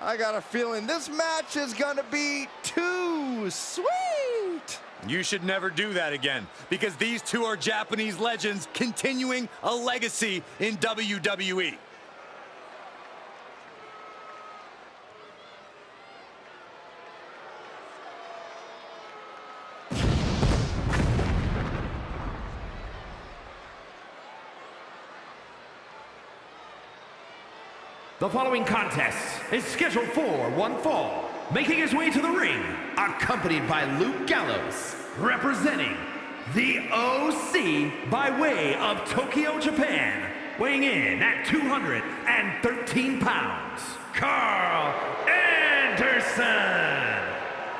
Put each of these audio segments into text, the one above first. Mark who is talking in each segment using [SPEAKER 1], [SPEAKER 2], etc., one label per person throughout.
[SPEAKER 1] I got a feeling this match is going to be too sweet.
[SPEAKER 2] You should never do that again because these two are Japanese legends continuing a legacy in WWE.
[SPEAKER 3] The following contest is scheduled for one fall. Making his way to the ring, accompanied by Luke Gallows, representing the OC by way of Tokyo, Japan, weighing in at 213 pounds, Karl Anderson.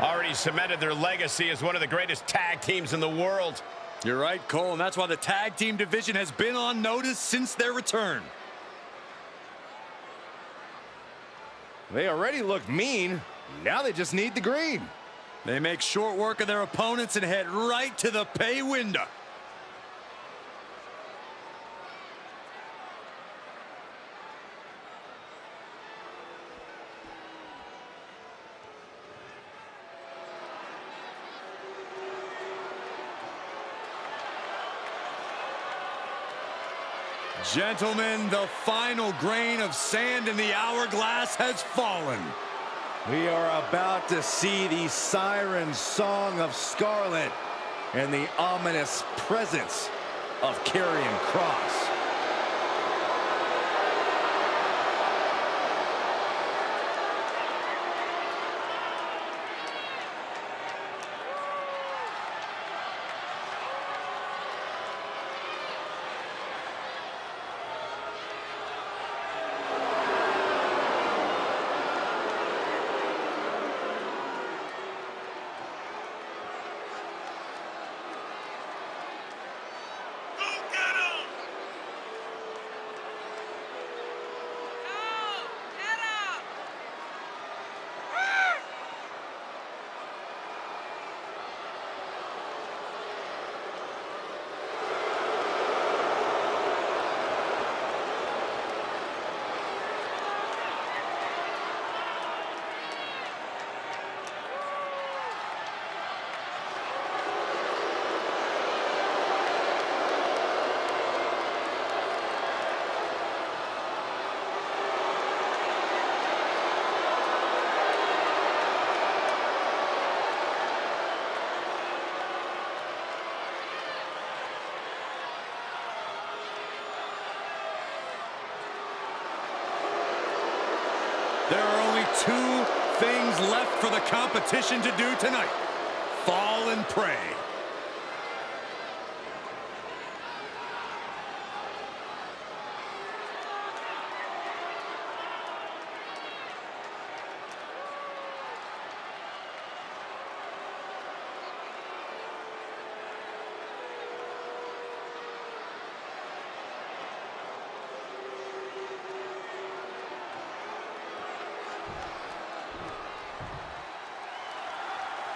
[SPEAKER 4] Already cemented their legacy as one of the greatest tag teams in the world.
[SPEAKER 2] You're right, Cole, and that's why the tag team division has been on notice since their return.
[SPEAKER 1] They already look mean. Now they just need the green.
[SPEAKER 2] They make short work of their opponents and head right to the pay window. Gentlemen, the final grain of sand in the hourglass has fallen.
[SPEAKER 1] We are about to see the siren song of Scarlett and the ominous presence of Karrion Kross.
[SPEAKER 2] There are only two things left for the competition to do tonight. Fall and pray.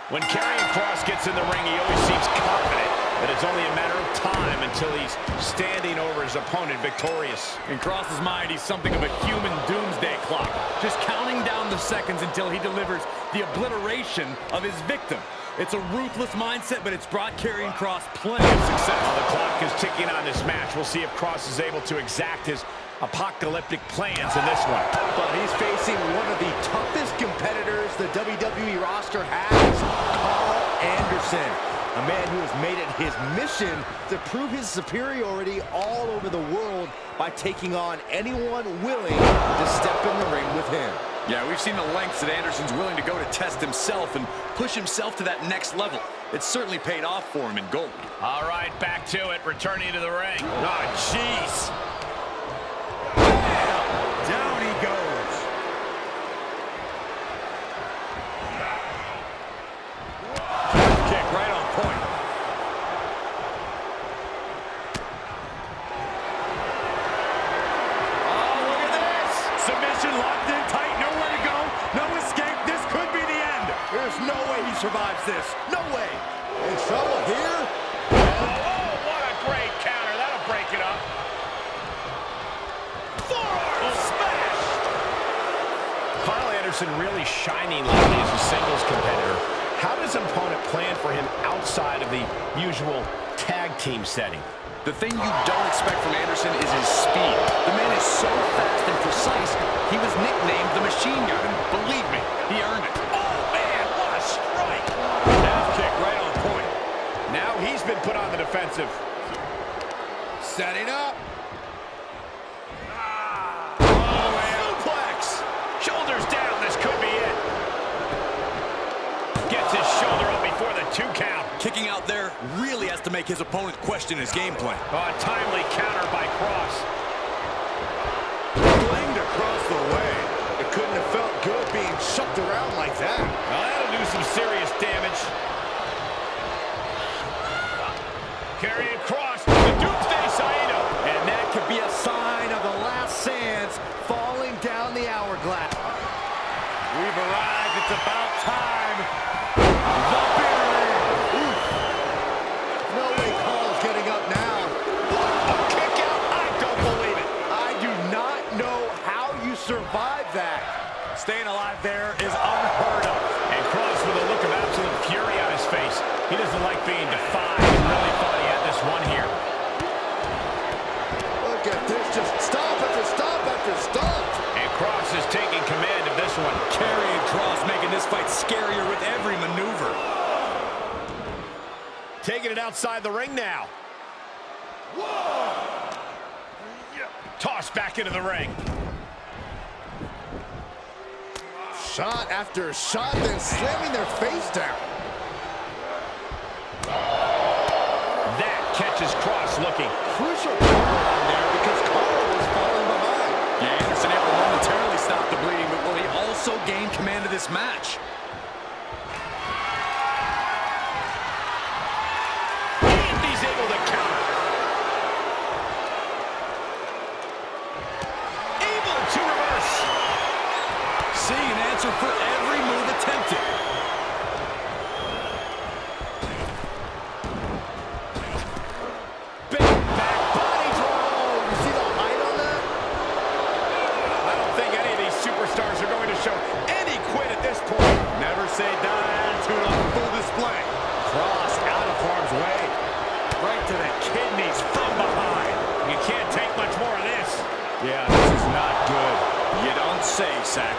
[SPEAKER 4] When Karrion Kross gets in the ring, he always seems confident that it's only a matter of time until he's standing over his opponent victorious.
[SPEAKER 2] In Kross's mind, he's something of a human doomsday clock, just counting down the seconds until he delivers the obliteration of his victim. It's a ruthless mindset, but it's brought Karrion Kross plenty of success.
[SPEAKER 4] Well, the clock is ticking on this match. We'll see if Kross is able to exact his apocalyptic plans in this one.
[SPEAKER 1] But he's facing one of the toughest competitors the WWE roster has, Karl Anderson. A man who has made it his mission to prove his superiority all over the world by taking on anyone willing to step in the ring with him.
[SPEAKER 2] Yeah, we've seen the lengths that Anderson's willing to go to test himself and push himself to that next level. It's certainly paid off for him in gold.
[SPEAKER 4] All right, back to it, returning to the ring. Oh, jeez. survives this. No way. In trouble here?
[SPEAKER 1] Oh, oh what a great counter. That'll break it up. Forearm
[SPEAKER 4] oh. smash. Kyle Anderson really shining lately as a singles competitor. How does an opponent plan for him outside of the usual tag team setting?
[SPEAKER 2] The thing you don't expect from Anderson is his speed. The man is so fast and precise, he was nicknamed the machine gun. Believe me, he earned it.
[SPEAKER 4] Been put on the defensive.
[SPEAKER 1] Setting up.
[SPEAKER 4] Suplex! Shoulders down, this could be it. Gets his shoulder up before the two count.
[SPEAKER 2] Kicking out there really has to make his opponent question his game plan.
[SPEAKER 4] Oh, a timely counter by Kross.
[SPEAKER 1] Flinged across the way. It couldn't have felt good being shucked around like that.
[SPEAKER 4] Well, that'll do some serious damage. Karrion Kross, the Doomsday Saito.
[SPEAKER 1] And that could be a sign of the last sands falling down the hourglass. We've arrived. It's about time. The Beard. Oof. No way getting up now.
[SPEAKER 4] A kick out, I don't believe it.
[SPEAKER 1] I do not know how you survive that.
[SPEAKER 2] Staying alive there is unheard of.
[SPEAKER 4] Is taking command of this one.
[SPEAKER 2] Karrion Kross making this fight scarier with every maneuver.
[SPEAKER 4] Taking it outside the ring now. Tossed back into the ring.
[SPEAKER 1] Shot after shot, then slamming their face down.
[SPEAKER 4] That catches Kross looking.
[SPEAKER 1] Crucial
[SPEAKER 2] also gain command of this match?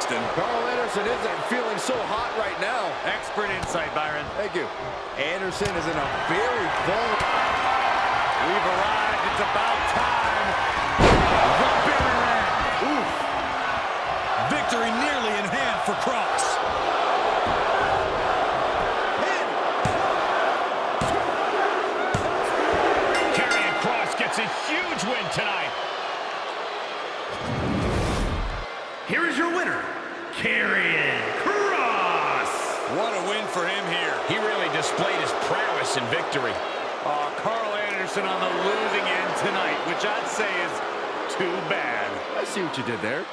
[SPEAKER 2] Saxton.
[SPEAKER 1] Karl Anderson isn't feeling so hot right now.
[SPEAKER 2] Expert insight, Byron.
[SPEAKER 1] Thank you. Anderson is in a very vulnerable...
[SPEAKER 2] We've arrived. It's about time. The bitter end. Oof. Victory nearly in hand for Kross.
[SPEAKER 4] Karrion Kross gets a huge win tonight.
[SPEAKER 3] Here is your winner, Karrion Kross.
[SPEAKER 2] What a win for him here.
[SPEAKER 4] He really displayed his prowess in victory.
[SPEAKER 2] Oh, Karl Anderson on the losing end tonight, which I'd say is too bad.
[SPEAKER 1] I see what you did there.